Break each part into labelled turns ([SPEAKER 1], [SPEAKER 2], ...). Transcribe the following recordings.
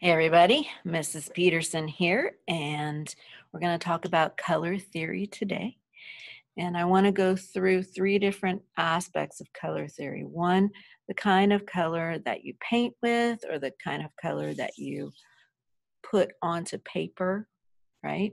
[SPEAKER 1] Hey everybody, Mrs. Peterson here, and we're going to talk about color theory today. And I want to go through three different aspects of color theory. One, the kind of color that you paint with, or the kind of color that you put onto paper, right?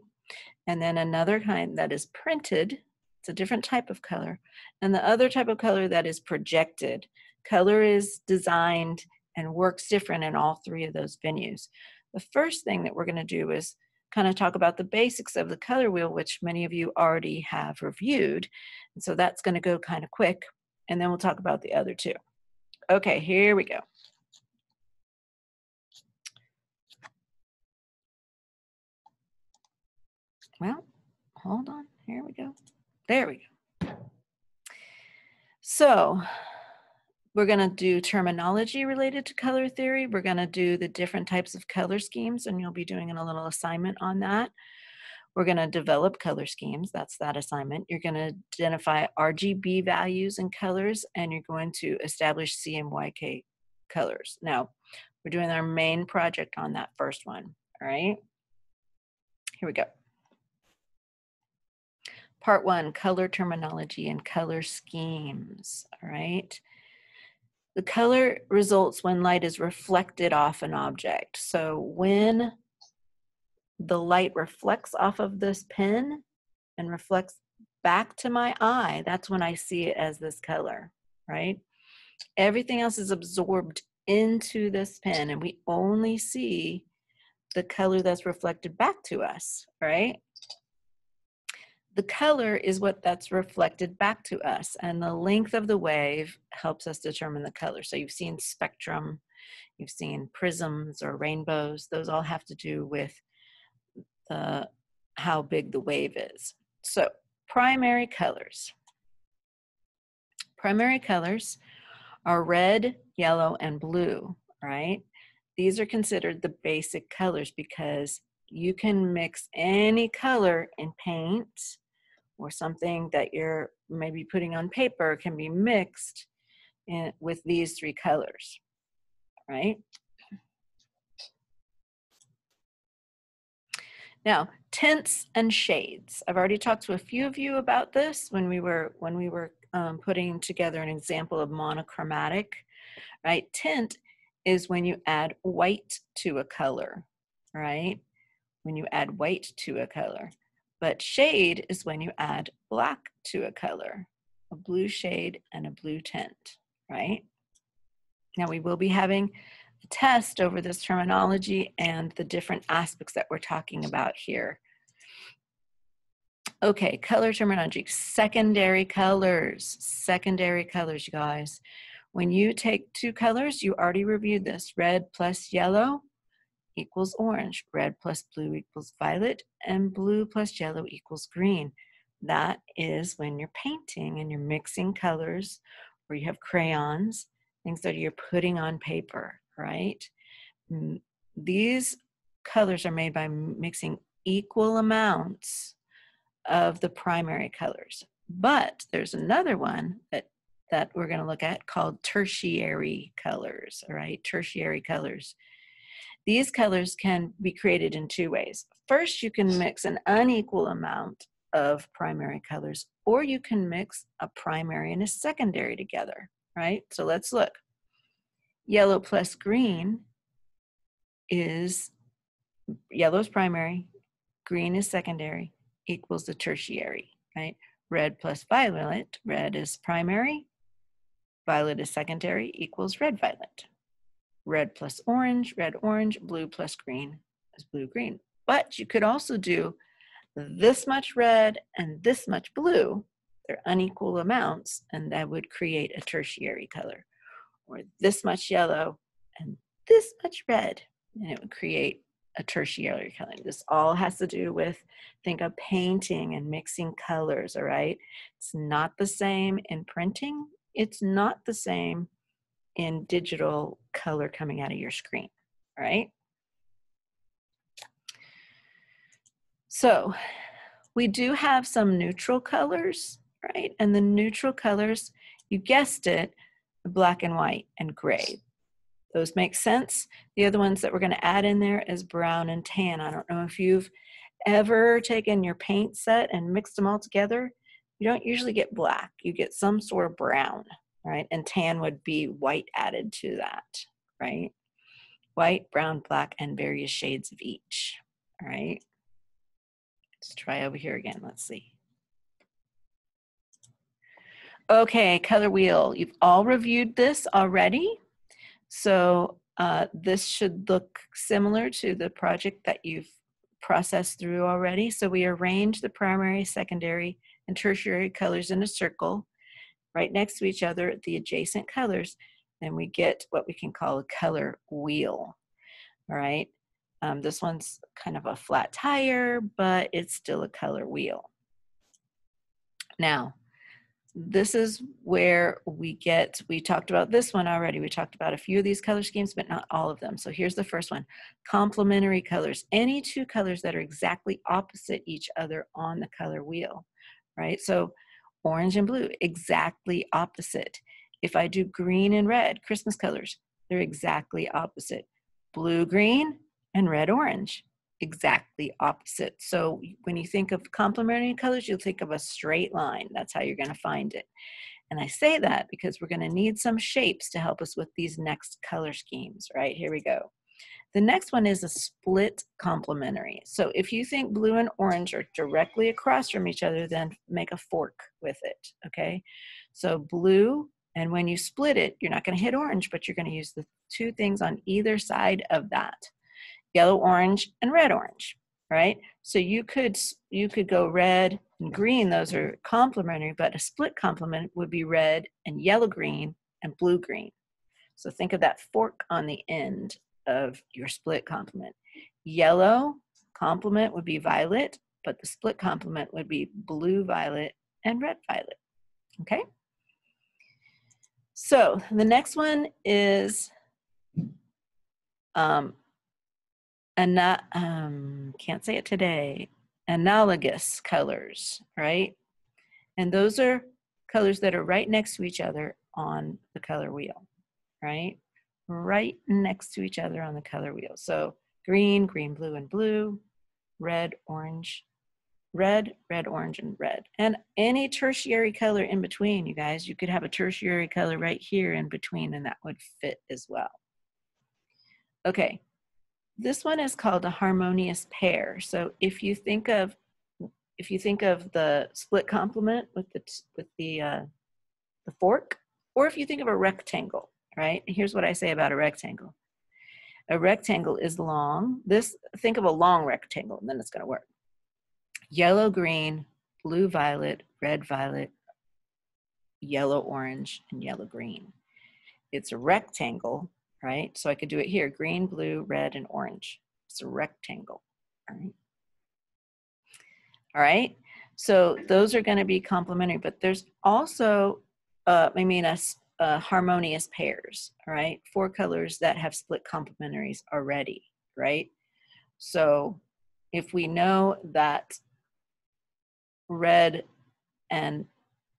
[SPEAKER 1] And then another kind that is printed, it's a different type of color. And the other type of color that is projected. Color is designed and works different in all three of those venues. The first thing that we're going to do is kind of talk about the basics of the color wheel, which many of you already have reviewed. And so that's going to go kind of quick, and then we'll talk about the other two. Okay, here we go. Well, hold on. Here we go. There we go. So we're going to do terminology related to color theory. We're going to do the different types of color schemes, and you'll be doing a little assignment on that. We're going to develop color schemes. That's that assignment. You're going to identify RGB values and colors, and you're going to establish CMYK colors. Now, we're doing our main project on that first one. All right. Here we go. Part one, color terminology and color schemes. All right. The color results when light is reflected off an object. So when the light reflects off of this pen and reflects back to my eye, that's when I see it as this color, right? Everything else is absorbed into this pen and we only see the color that's reflected back to us, right? The color is what that's reflected back to us and the length of the wave helps us determine the color. So you've seen spectrum you've seen prisms or rainbows. Those all have to do with the how big the wave is. So primary colors. Primary colors are red yellow and blue right? These are considered the basic colors because you can mix any color in paint or something that you're maybe putting on paper can be mixed in, with these three colors, right? Now, tints and shades. I've already talked to a few of you about this when we were when we were um, putting together an example of monochromatic, right? Tint is when you add white to a color, right? When you add white to a color. But shade is when you add black to a color, a blue shade and a blue tint, right? Now we will be having a test over this terminology and the different aspects that we're talking about here. Okay, color terminology, secondary colors, secondary colors, you guys. When you take two colors, you already reviewed this, red plus yellow, equals orange, red plus blue equals violet, and blue plus yellow equals green. That is when you're painting and you're mixing colors or you have crayons, things that you're putting on paper, right? These colors are made by mixing equal amounts of the primary colors. But there's another one that that we're going to look at called tertiary colors, all right? Tertiary colors. These colors can be created in two ways. First, you can mix an unequal amount of primary colors, or you can mix a primary and a secondary together, right? So let's look. Yellow plus green is, yellow is primary, green is secondary, equals the tertiary, right? Red plus violet, red is primary, violet is secondary, equals red violet red plus orange, red orange, blue plus green is blue green. But you could also do this much red and this much blue. They're unequal amounts, and that would create a tertiary color. Or this much yellow and this much red, and it would create a tertiary color. This all has to do with, think of painting and mixing colors, all right? It's not the same in printing. It's not the same in digital color coming out of your screen, right? So we do have some neutral colors, right? And the neutral colors, you guessed it, black and white and gray. Those make sense. The other ones that we're going to add in there is brown and tan. I don't know if you've ever taken your paint set and mixed them all together. You don't usually get black. You get some sort of brown, right? And tan would be white added to that, right? White, brown, black, and various shades of each, all right? Let's try over here again. Let's see. Okay, color wheel. You've all reviewed this already. So uh, this should look similar to the project that you've processed through already. So we arrange the primary, secondary, and tertiary colors in a circle right next to each other, the adjacent colors, and we get what we can call a color wheel. All right. Um, this one's kind of a flat tire, but it's still a color wheel. Now, this is where we get, we talked about this one already. We talked about a few of these color schemes, but not all of them. So here's the first one, complementary colors. Any two colors that are exactly opposite each other on the color wheel, right? So orange and blue, exactly opposite. If I do green and red, Christmas colors, they're exactly opposite. Blue, green, and red, orange, exactly opposite. So when you think of complementary colors, you'll think of a straight line. That's how you're going to find it. And I say that because we're going to need some shapes to help us with these next color schemes, right? Here we go. The next one is a split complementary. So if you think blue and orange are directly across from each other, then make a fork with it, okay? So blue, and when you split it, you're not gonna hit orange, but you're gonna use the two things on either side of that yellow orange and red orange right so you could you could go red and green those are complementary but a split complement would be red and yellow green and blue green so think of that fork on the end of your split complement yellow complement would be violet but the split complement would be blue violet and red violet okay so the next one is um, ana- um, can't say it today, analogous colors, right? And those are colors that are right next to each other on the color wheel, right? Right next to each other on the color wheel. So green, green, blue, and blue, red, orange, red, red, orange, and red. And any tertiary color in between, you guys, you could have a tertiary color right here in between, and that would fit as well. Okay, this one is called a harmonious pair. So if you think of if you think of the split complement with the with the uh, the fork, or if you think of a rectangle, right? Here's what I say about a rectangle. A rectangle is long. This think of a long rectangle, and then it's going to work. Yellow, green, blue, violet, red, violet, yellow, orange, and yellow, green. It's a rectangle right? So I could do it here, green, blue, red, and orange. It's a rectangle, all right? All right, so those are gonna be complementary, but there's also, uh, I mean, a, a harmonious pairs, right? Four colors that have split complementaries already, right? So if we know that red and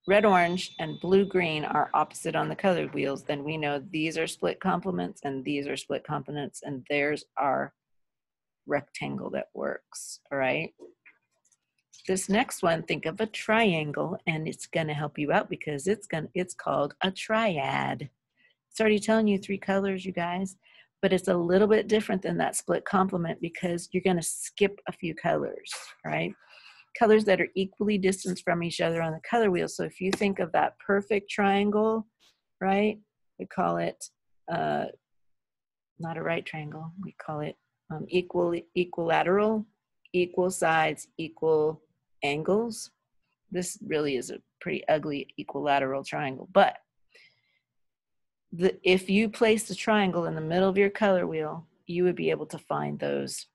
[SPEAKER 1] red orange and blue green are opposite on the colored wheels, then we know these are split complements and these are split complements and there's our rectangle that works, all right? This next one, think of a triangle and it's gonna help you out because it's gonna it's called a triad. It's already telling you three colors, you guys, but it's a little bit different than that split complement because you're gonna skip a few colors, right? colors that are equally distanced from each other on the color wheel. So if you think of that perfect triangle, right, we call it uh, not a right triangle, we call it um, equal, equilateral, equal sides, equal angles. This really is a pretty ugly equilateral triangle, but the, if you place the triangle in the middle of your color wheel, you would be able to find those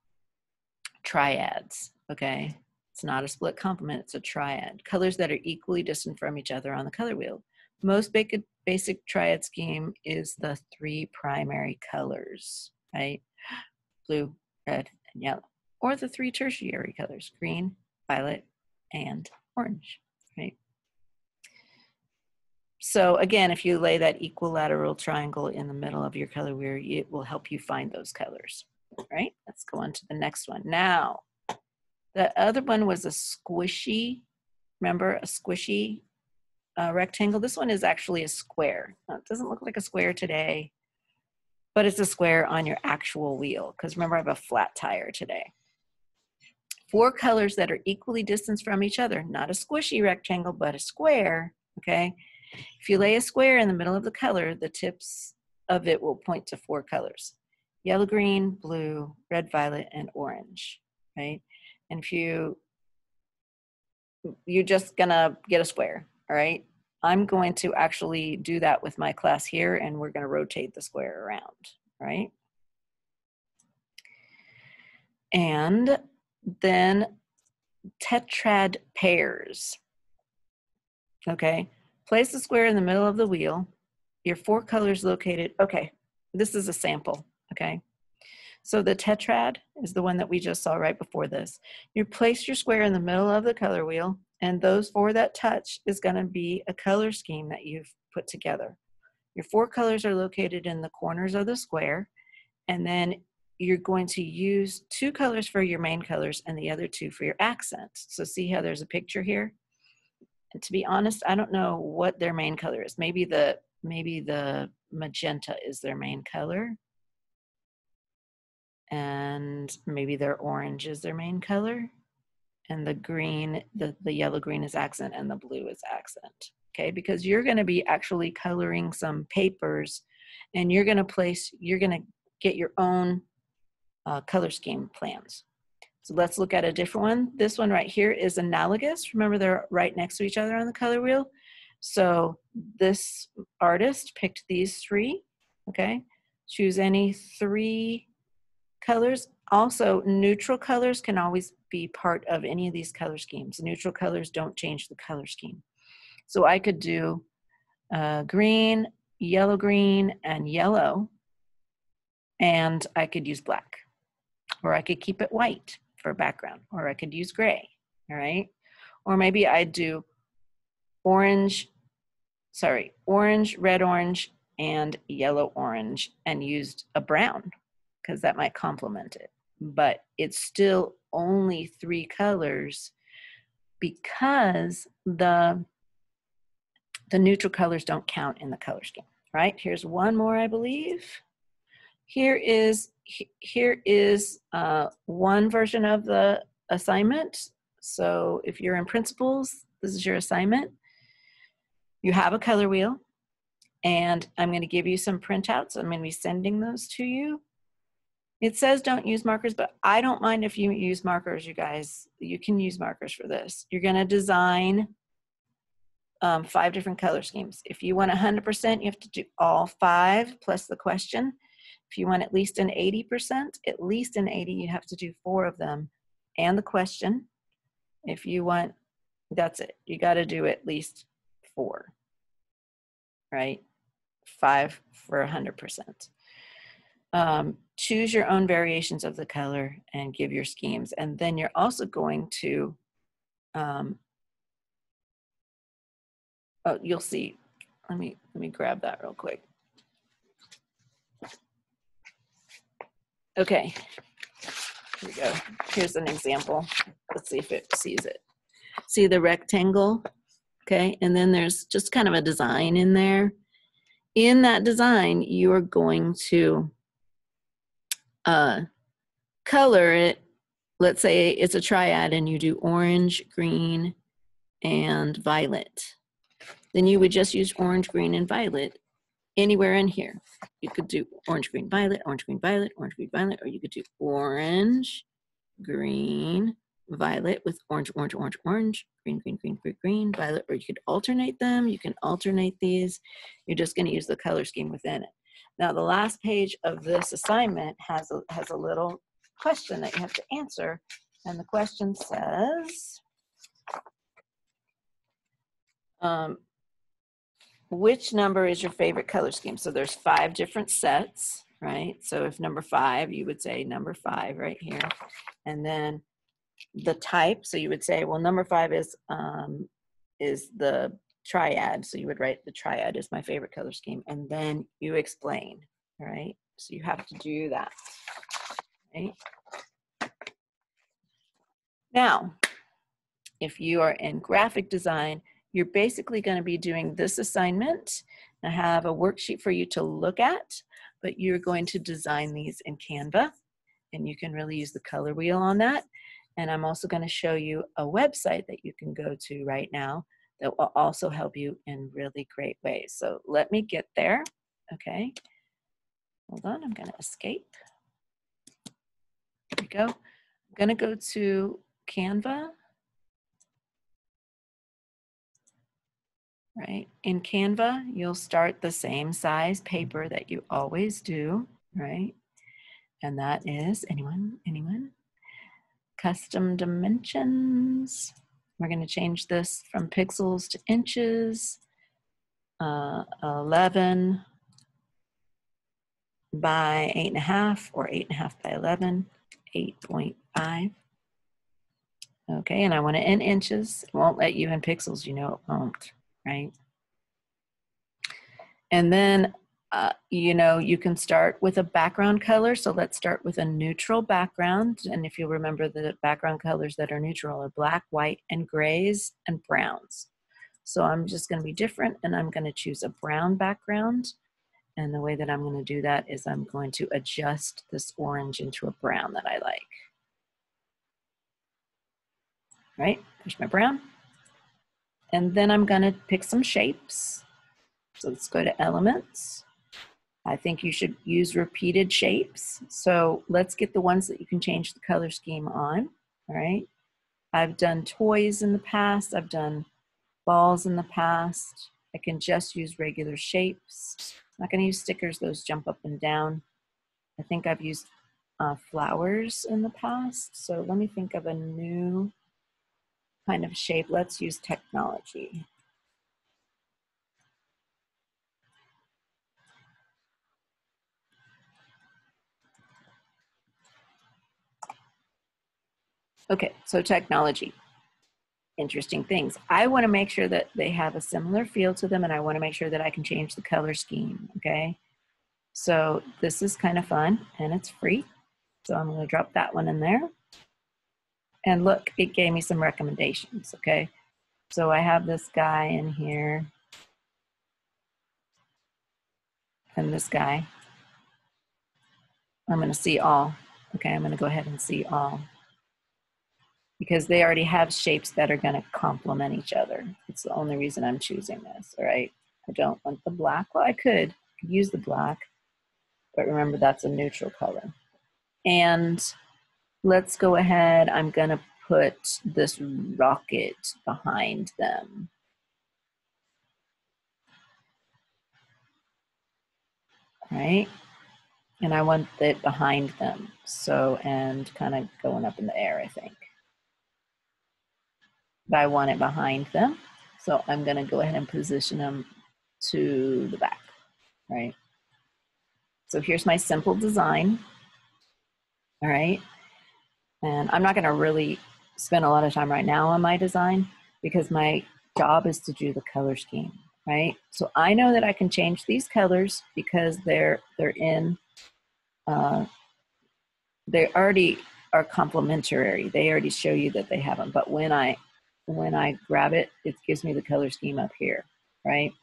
[SPEAKER 1] triads, okay? It's not a split complement, it's a triad. Colors that are equally distant from each other on the color wheel. Most basic, basic triad scheme is the three primary colors, right? Blue, red, and yellow. Or the three tertiary colors, green, violet, and orange, right? so again, if you lay that equilateral triangle in the middle of your color wheel, it will help you find those colors, right? Let's go on to the next one. Now, the other one was a squishy, remember a squishy uh, rectangle? This one is actually a square. Now, it doesn't look like a square today, but it's a square on your actual wheel because remember I have a flat tire today. Four colors that are equally distanced from each other, not a squishy rectangle, but a square, okay? If you lay a square in the middle of the color, the tips of it will point to four colors. Yellow, green, blue, red, violet, and orange, right? And if you, you're just gonna get a square, all right? I'm going to actually do that with my class here and we're gonna rotate the square around, right? And then tetrad pairs, okay? Place the square in the middle of the wheel. Your four colors located, okay, this is a sample, okay? So the tetrad is the one that we just saw right before this. You place your square in the middle of the color wheel, and those four that touch is going to be a color scheme that you've put together. Your four colors are located in the corners of the square, and then you're going to use two colors for your main colors and the other two for your accents. So see how there's a picture here? And to be honest, I don't know what their main color is. Maybe the maybe the magenta is their main color and maybe their orange is their main color and the green the, the yellow green is accent and the blue is accent okay because you're going to be actually coloring some papers and you're going to place you're going to get your own uh, color scheme plans so let's look at a different one this one right here is analogous remember they're right next to each other on the color wheel so this artist picked these three okay choose any three colors. Also, neutral colors can always be part of any of these color schemes. Neutral colors don't change the color scheme. So I could do uh, green, yellow green, and yellow, and I could use black. Or I could keep it white for background, or I could use gray, all right? Or maybe I'd do orange, sorry, orange, red orange, and yellow orange, and used a brown because that might complement it. But it's still only three colors because the the neutral colors don't count in the color scheme, right? Here's one more, I believe. Here is here is uh, one version of the assignment. So if you're in principles, this is your assignment. You have a color wheel, and I'm going to give you some printouts. I'm going to be sending those to you. It says don't use markers, but I don't mind if you use markers, you guys. You can use markers for this. You're going to design um, five different color schemes. If you want 100%, you have to do all five plus the question. If you want at least an 80%, at least an 80, you have to do four of them and the question. If you want, that's it. You got to do at least four, right? Five for 100%. Um, choose your own variations of the color and give your schemes. And then you're also going to, um, oh, you'll see. Let me, let me grab that real quick. Okay, here we go. Here's an example. Let's see if it sees it. See the rectangle? Okay, and then there's just kind of a design in there. In that design, you are going to uh, color it, let's say it's a triad and you do orange, green, and violet, then you would just use orange, green, and violet anywhere in here. You could do orange, green, violet, orange, green, violet, orange, green, violet, or you could do orange, green, violet with orange, orange, orange, orange, green, green, green, green, green, violet, or you could alternate them. You can alternate these. You're just going to use the color scheme within it. Now, the last page of this assignment has a, has a little question that you have to answer. And the question says, um, which number is your favorite color scheme? So there's five different sets, right? So if number five, you would say number five right here. And then the type, so you would say, well, number five is, um, is the triad. So you would write the triad is my favorite color scheme, and then you explain, right? So you have to do that, right? Now, if you are in graphic design, you're basically going to be doing this assignment. I have a worksheet for you to look at, but you're going to design these in Canva, and you can really use the color wheel on that. And I'm also going to show you a website that you can go to right now that will also help you in really great ways. So let me get there, okay? Hold on, I'm gonna escape. Here we go. I'm gonna go to Canva. Right, in Canva, you'll start the same size paper that you always do, right? And that is, anyone, anyone? Custom dimensions. We're going to change this from pixels to inches. Uh, 11 by 8.5 or 8.5 by 11, 8.5. Okay, and I want it in inches. It won't let you in pixels, you know it won't, right? And then uh, you know, you can start with a background color. So let's start with a neutral background. And if you remember the background colors that are neutral are black, white, and grays and browns. So I'm just gonna be different and I'm gonna choose a brown background. And the way that I'm gonna do that is I'm going to adjust this orange into a brown that I like. Right, there's my brown. And then I'm gonna pick some shapes. So let's go to elements I think you should use repeated shapes. So let's get the ones that you can change the color scheme on, all right? I've done toys in the past. I've done balls in the past. I can just use regular shapes. I'm not gonna use stickers, those jump up and down. I think I've used uh, flowers in the past. So let me think of a new kind of shape. Let's use technology. Okay, so technology. Interesting things. I want to make sure that they have a similar feel to them and I want to make sure that I can change the color scheme, okay? So this is kind of fun and it's free. So I'm going to drop that one in there. And look, it gave me some recommendations, okay? So I have this guy in here and this guy. I'm going to see all. Okay, I'm going to go ahead and see all because they already have shapes that are going to complement each other. It's the only reason I'm choosing this, all right? I don't want the black. Well, I could, use the black, but remember that's a neutral color. And let's go ahead. I'm going to put this rocket behind them. Right? And I want it behind them. So, and kind of going up in the air, I think but I want it behind them. So I'm gonna go ahead and position them to the back, right? So here's my simple design, all right? And I'm not gonna really spend a lot of time right now on my design because my job is to do the color scheme, right? So I know that I can change these colors because they're, they're in, uh, they already are complementary. They already show you that they have them. But when I when I grab it, it gives me the color scheme up here, right?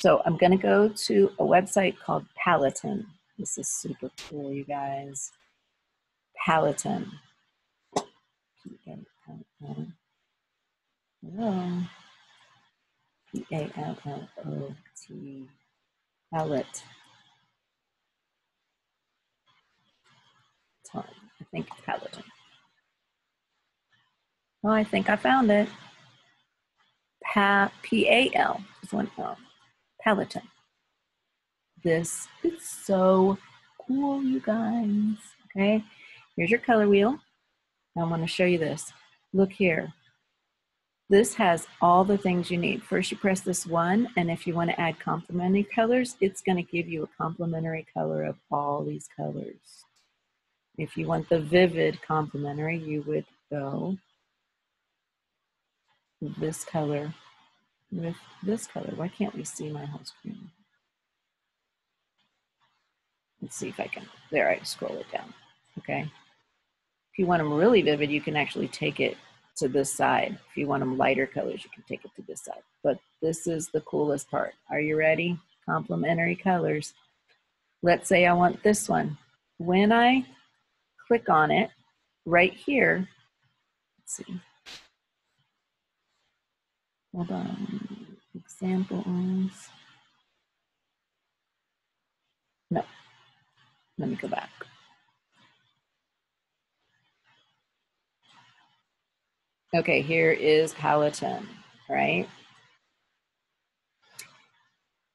[SPEAKER 1] So I'm gonna go to a website called Paletton. This is super cool, you guys. Paletton. Hello. P-A-L-L-O-T. Palette. I think Paletton. Oh, I think I found it. Pa- P-A-L is one L. Paletton. This is so cool, you guys. Okay, here's your color wheel. I want to show you this. Look here. This has all the things you need. First, you press this one, and if you want to add complementary colors, it's going to give you a complementary color of all these colors. If you want the vivid complementary, you would go this color with this color. Why can't we see my whole screen? Let's see if I can, there I scroll it down, okay? If you want them really vivid, you can actually take it to this side. If you want them lighter colors, you can take it to this side. But this is the coolest part. Are you ready? Complementary colors. Let's say I want this one. When I click on it, right here, let's see. Hold on, examples. No, let me go back. Okay, here is Paletton, right?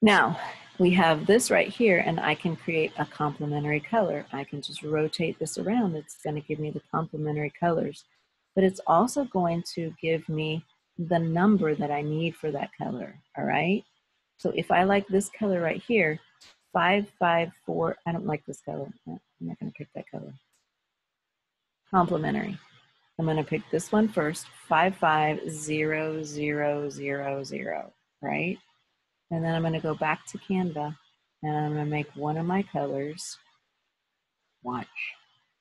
[SPEAKER 1] Now, we have this right here, and I can create a complementary color. I can just rotate this around. It's going to give me the complementary colors. But it's also going to give me the number that I need for that color, all right? So if I like this color right here, 554, I don't like this color. I'm not going to pick that color. Complementary. I'm going to pick this one first, 550000, right? And then I'm going to go back to Canva and I'm going to make one of my colors. Watch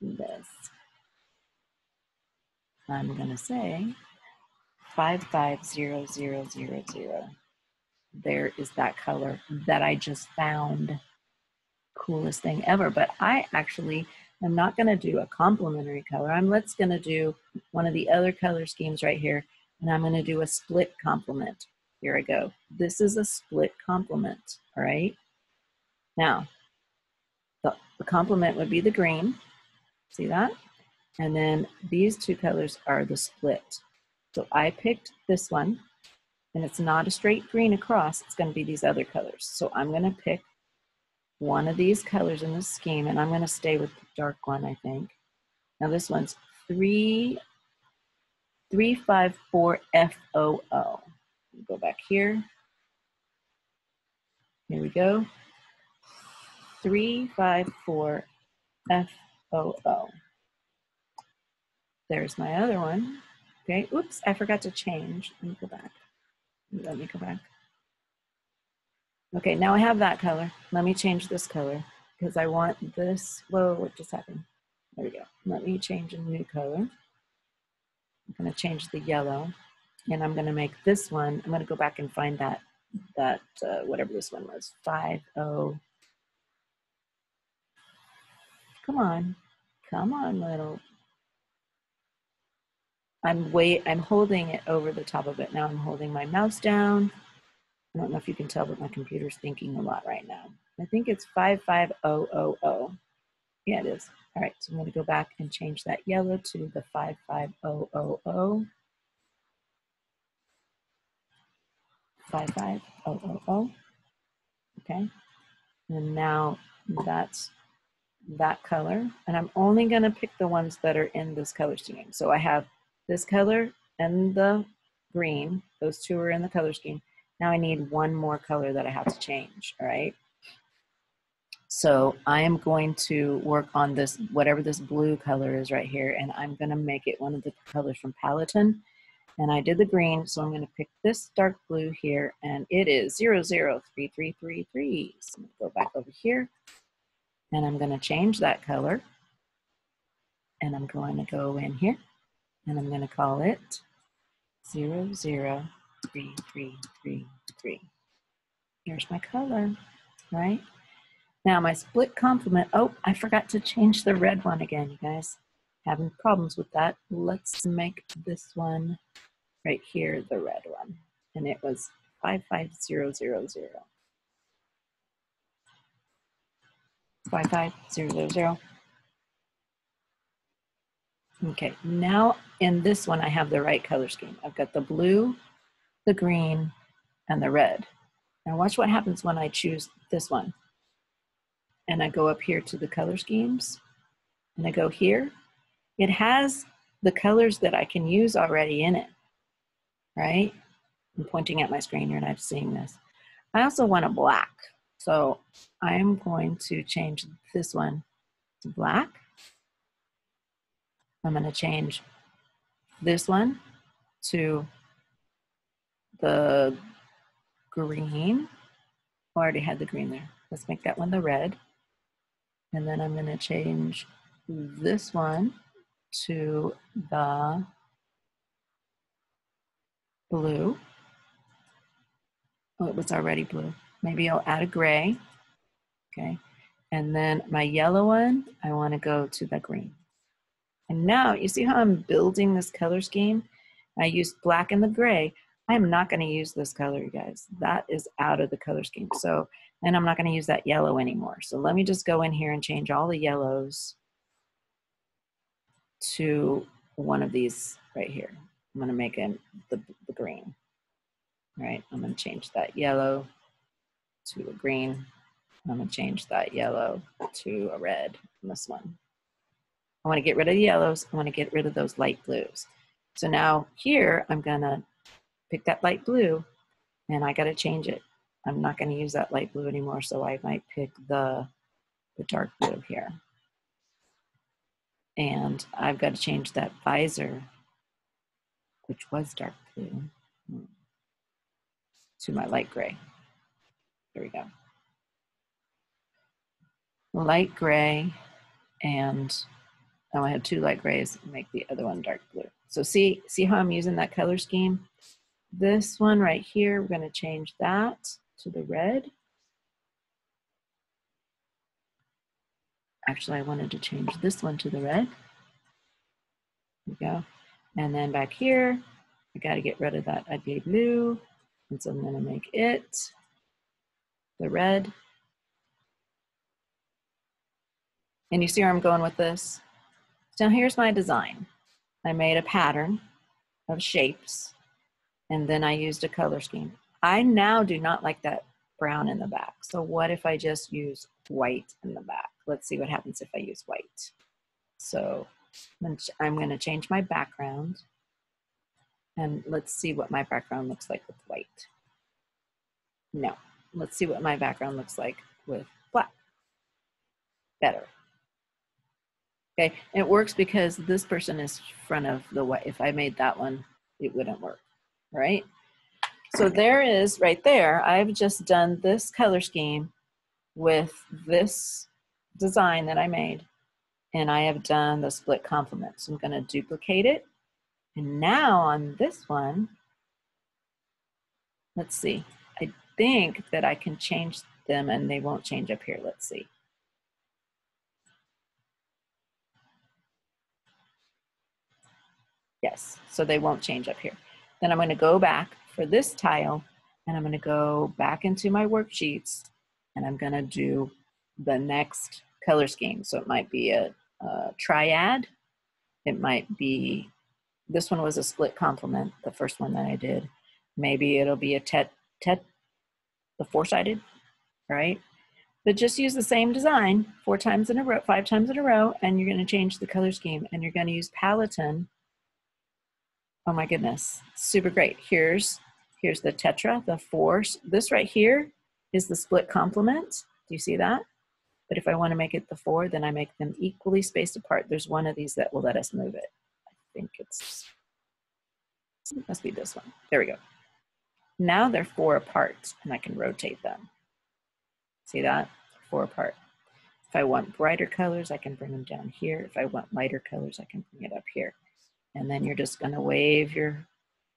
[SPEAKER 1] this. I'm going to say 550000. There is that color that I just found. Coolest thing ever. But I actually I'm not going to do a complementary color. I'm let's going to do one of the other color schemes right here, and I'm going to do a split complement. Here I go. This is a split complement, all right? Now, the, the complement would be the green. See that? And then these two colors are the split. So I picked this one, and it's not a straight green across. It's going to be these other colors. So I'm going to pick one of these colors in the scheme, and I'm going to stay with the dark one, I think. Now this one's three, three five four F O O. Go back here. Here we go. Three five four F O O. There's my other one. Okay. Oops, I forgot to change. Let me go back. Let me go back. Okay, now I have that color. Let me change this color because I want this. Whoa, what just happened? There we go. Let me change a new color. I'm going to change the yellow and I'm going to make this one. I'm going to go back and find that, that uh, whatever this one was, 5 0. Come on. Come on, little. I'm wait. I'm holding it over the top of it. Now I'm holding my mouse down I don't know if you can tell, but my computer's thinking a lot right now. I think it's 55000. Yeah, it is. All right, so I'm to go back and change that yellow to the 55000. 55000. Okay, and now that's that color. And I'm only going to pick the ones that are in this color scheme. So I have this color and the green. Those two are in the color scheme. Now I need one more color that I have to change, all right? So I am going to work on this, whatever this blue color is right here, and I'm gonna make it one of the colors from Paletton. And I did the green, so I'm gonna pick this dark blue here, and it is 003333. So I'm gonna go back over here, and I'm gonna change that color. And I'm going to go in here, and I'm gonna call it 00 three, three, three, three. Here's my color, right? Now my split complement, oh, I forgot to change the red one again, you guys. Having problems with that. Let's make this one right here the red one. And it was 55000. 55000. Okay, now in this one I have the right color scheme. I've got the blue, the green, and the red. Now watch what happens when I choose this one. And I go up here to the color schemes, and I go here. It has the colors that I can use already in it, right? I'm pointing at my screen, you're not seeing this. I also want a black. So I'm going to change this one to black. I'm going to change this one to the green. Oh, I already had the green there. Let's make that one the red. And then I'm gonna change this one to the blue. Oh, it was already blue. Maybe I'll add a gray. Okay. And then my yellow one, I want to go to the green. And now you see how I'm building this color scheme? I used black and the gray. I am not going to use this color, you guys. That is out of the color scheme. So, and I'm not going to use that yellow anymore. So let me just go in here and change all the yellows to one of these right here. I'm going to make it the, the green. All right, I'm going to change that yellow to a green. I'm going to change that yellow to a red on this one. I want to get rid of the yellows. I want to get rid of those light blues. So now here, I'm going to pick that light blue and I got to change it. I'm not going to use that light blue anymore, so I might pick the, the dark blue here. And I've got to change that visor, which was dark blue, hmm, to my light gray. There we go. Light gray and now I have two light grays, make the other one dark blue. So see, see how I'm using that color scheme? This one right here, we're gonna change that to the red. Actually, I wanted to change this one to the red. There we go. And then back here, I gotta get rid of that IPA blue. And so I'm gonna make it the red. And you see where I'm going with this? So here's my design. I made a pattern of shapes and then I used a color scheme. I now do not like that brown in the back. So what if I just use white in the back? Let's see what happens if I use white. So I'm going to change my background and let's see what my background looks like with white. No, let's see what my background looks like with black. Better. Okay, it works because this person is in front of the white. If I made that one, it wouldn't work right? So there is, right there, I've just done this color scheme with this design that I made. And I have done the split complement. So I'm gonna duplicate it. And now on this one, let's see. I think that I can change them and they won't change up here. Let's see. Yes, so they won't change up here. Then I'm going to go back for this tile and I'm going to go back into my worksheets and I'm going to do the next color scheme. So it might be a, a triad. It might be, this one was a split complement, the first one that I did. Maybe it'll be a tet, tet, the four-sided, right? But just use the same design four times in a row, five times in a row, and you're gonna change the color scheme. And you're gonna use Paletton Oh my goodness, super great. Here's, here's the tetra, the four. This right here is the split complement. Do you see that? But if I want to make it the four, then I make them equally spaced apart. There's one of these that will let us move it. I think it's, it must be this one. There we go. Now they're four apart and I can rotate them. See that? Four apart. If I want brighter colors, I can bring them down here. If I want lighter colors, I can bring it up here. And then you're just gonna wave your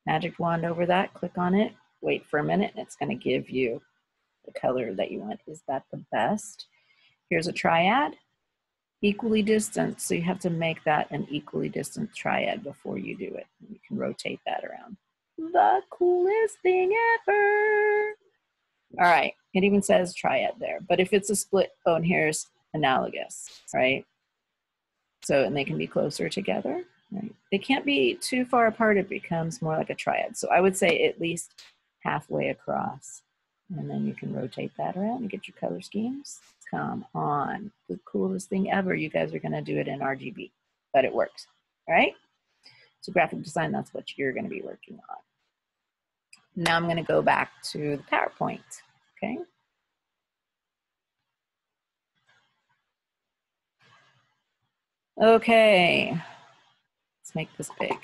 [SPEAKER 1] magic wand over that, click on it, wait for a minute, and it's gonna give you the color that you want. Is that the best? Here's a triad, equally distant. So you have to make that an equally distant triad before you do it. You can rotate that around. The coolest thing ever. All right, it even says triad there. But if it's a split bone, here's analogous, right? So, and they can be closer together. Right. They can't be too far apart. It becomes more like a triad. So I would say at least halfway across. And then you can rotate that around and get your color schemes. Come on. The coolest thing ever. You guys are going to do it in RGB, but it works. right? So graphic design, that's what you're going to be working on. Now I'm going to go back to the PowerPoint. Okay. Okay, make this big.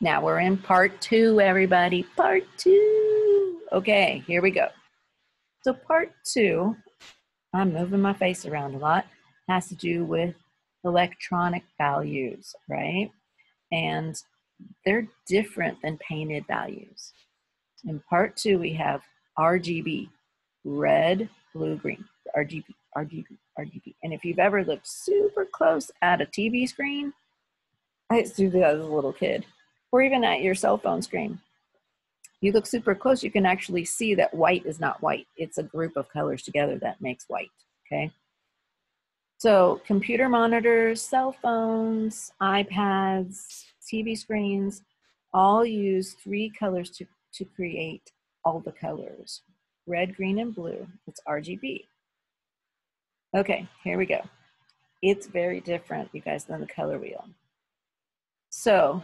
[SPEAKER 1] Now we're in part two, everybody. Part two. Okay, here we go. So, part two, I'm moving my face around a lot, has to do with electronic values, right? And they're different than painted values. In part two, we have RGB, red, blue, green, RGB, RGB, RGB. And if you've ever looked super close at a TV screen, I used to do that as a little kid, or even at your cell phone screen. You look super close, you can actually see that white is not white. It's a group of colors together that makes white, okay? So computer monitors, cell phones, iPads, TV screens, all use three colors to, to create all the colors. Red, green, and blue. It's RGB. Okay, here we go. It's very different, you guys, than the color wheel. So,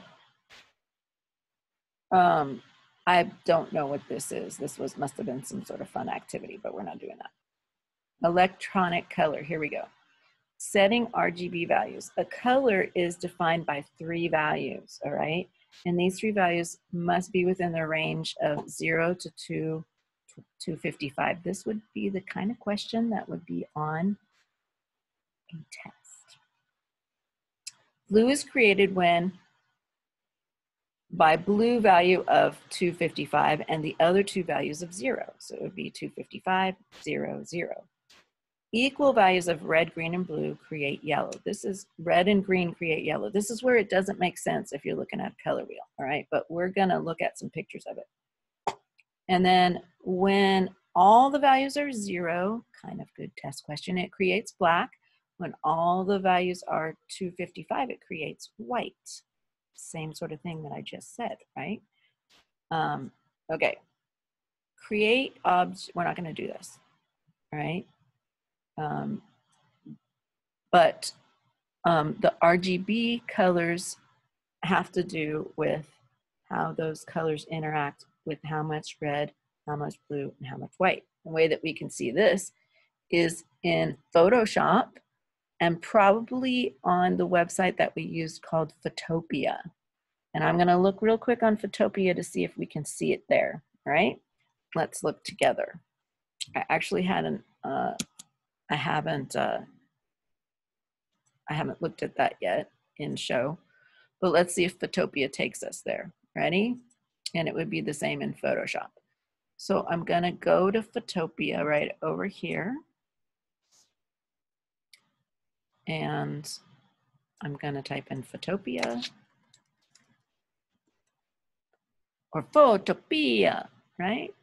[SPEAKER 1] um, I don't know what this is. This was must have been some sort of fun activity, but we're not doing that. Electronic color, here we go. Setting RGB values. A color is defined by three values, all right? And these three values must be within the range of zero to two 255. This would be the kind of question that would be on a test. Blue is created when by blue value of 255 and the other two values of zero. So it would be 255, zero, zero. Equal values of red, green, and blue create yellow. This is red and green create yellow. This is where it doesn't make sense if you're looking at a color wheel, all right? But we're gonna look at some pictures of it. And then when all the values are zero, kind of good test question, it creates black. When all the values are 255, it creates white. Same sort of thing that I just said, right? Um, okay. Create obs, we're not gonna do this, right? Um, but um, the RGB colors have to do with how those colors interact with how much red, how much blue, and how much white. The way that we can see this is in Photoshop and probably on the website that we used called Photopea. And I'm gonna look real quick on Photopea to see if we can see it there, right? Let's look together. I actually hadn't, uh, I haven't, uh, I haven't looked at that yet in show, but let's see if Photopea takes us there. Ready? And it would be the same in Photoshop. So I'm gonna go to Photopea right over here. And I'm gonna type in Photopia or Photopia, right?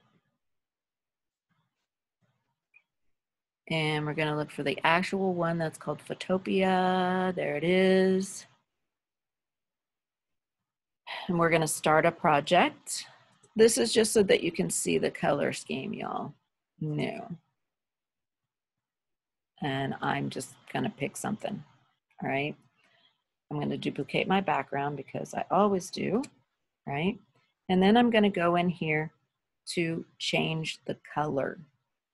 [SPEAKER 1] And we're gonna look for the actual one that's called Photopea. There it is. And we're gonna start a project. This is just so that you can see the color scheme, y'all. New. And I'm just gonna pick something, all right? I'm gonna duplicate my background because I always do, right? And then I'm gonna go in here to change the color.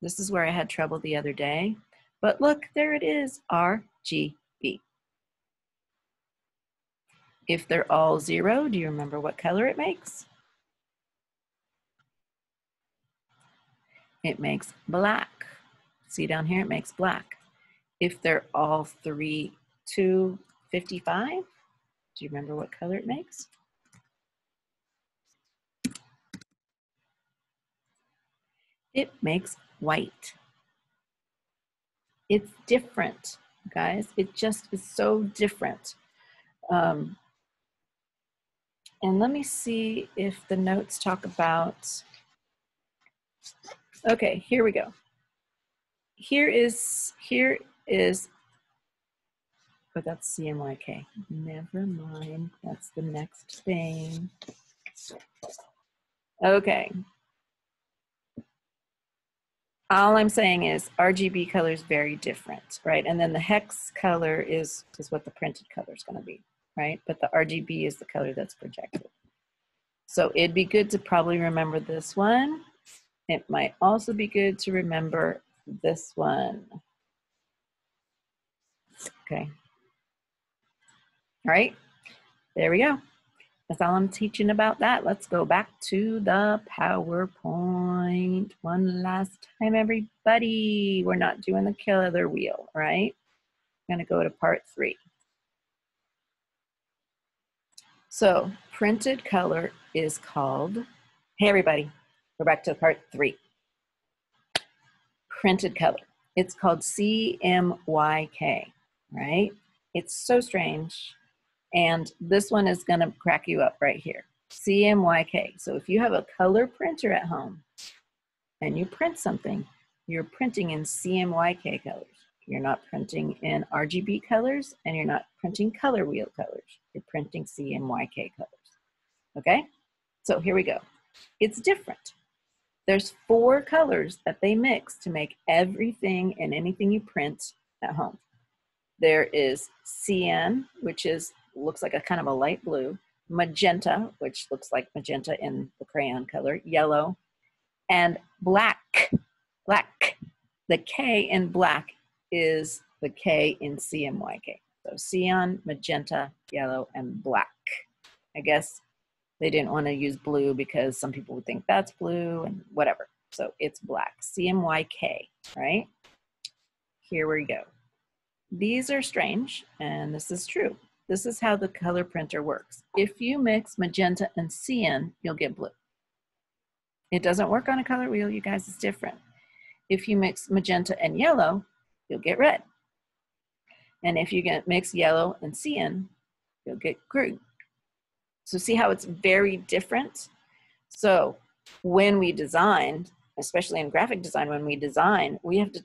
[SPEAKER 1] This is where I had trouble the other day. But look, there it is, RGB. If they're all zero, do you remember what color it makes? It makes black. See down here, it makes black. If they're all three, two, 55, do you remember what color it makes? It makes white. It's different, guys. It just is so different. Um, and let me see if the notes talk about, okay, here we go. Here is, here is, oh, that's CMYK. Never mind, that's the next thing. Okay, all I'm saying is RGB color is very different, right? And then the hex color is, is what the printed color is going to be, right? But the RGB is the color that's projected. So it'd be good to probably remember this one. It might also be good to remember this one. Okay. All right, there we go. that's all I'm teaching about that. Let's go back to the PowerPoint one last time, everybody. We're not doing the killer wheel, right? I'm gonna go to part three. So printed color is called, hey everybody, we're back to part three. Printed color. It's called CMYK, right? It's so strange. And this one is gonna crack you up right here. CMYK. So if you have a color printer at home and you print something, you're printing in CMYK colors. You're not printing in RGB colors and you're not printing color wheel colors. You're printing CMYK colors. Okay? So here we go. It's different. There's four colors that they mix to make everything and anything you print at home. There is cyan, which is looks like a kind of a light blue, magenta, which looks like magenta in the crayon color, yellow, and black. Black. The K in black is the K in CMYK. So cyan, magenta, yellow, and black. I guess they didn't want to use blue because some people would think that's blue and whatever. So it's black, CMYK, right? Here we go. These are strange, and this is true. This is how the color printer works. If you mix magenta and cyan, you'll get blue. It doesn't work on a color wheel, you guys, it's different. If you mix magenta and yellow, you'll get red. And if you get mix yellow and cyan, you'll get green. So see how it's very different? So when we design, especially in graphic design, when we design, we have to,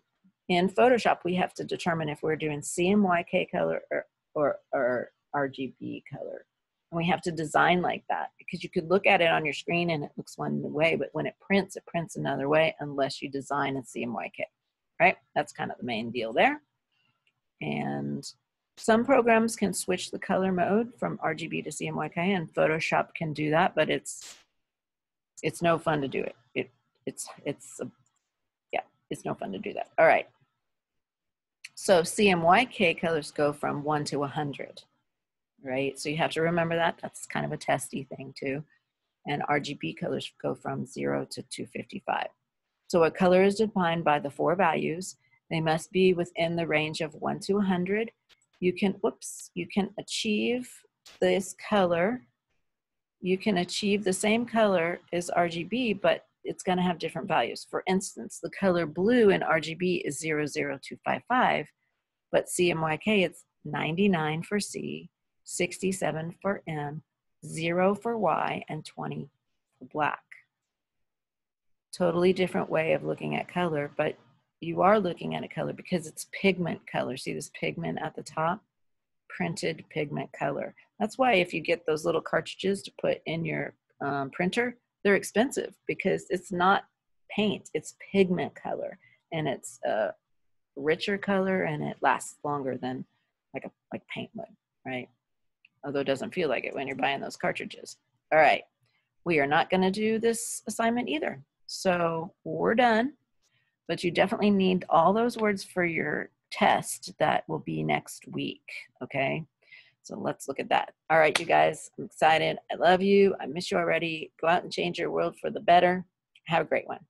[SPEAKER 1] in Photoshop, we have to determine if we're doing CMYK color or, or, or RGB color. And we have to design like that because you could look at it on your screen and it looks one way, but when it prints, it prints another way unless you design a CMYK right? That's kind of the main deal there. And some programs can switch the color mode from RGB to CMYK and Photoshop can do that, but it's it's no fun to do it. It it's it's a, yeah, it's no fun to do that. All right. So CMYK colors go from 1 to 100, right? So you have to remember that. That's kind of a testy thing too. And RGB colors go from 0 to 255. So a color is defined by the four values. They must be within the range of 1 to 100. You can, whoops, you can achieve this color. You can achieve the same color as RGB, but it's going to have different values. For instance, the color blue in RGB is 00255, but CMYK it's 99 for C, 67 for M, 0 for Y, and 20 for black totally different way of looking at color, but you are looking at a color because it's pigment color. See this pigment at the top? Printed pigment color. That's why if you get those little cartridges to put in your um, printer, they're expensive because it's not paint, it's pigment color. And it's a richer color and it lasts longer than like a like paint would, right? Although it doesn't feel like it when you're buying those cartridges. All right, we are not gonna do this assignment either. So we're done, but you definitely need all those words for your test that will be next week, okay? So let's look at that. All right, you guys, I'm excited. I love you. I miss you already. Go out and change your world for the better. Have a great one.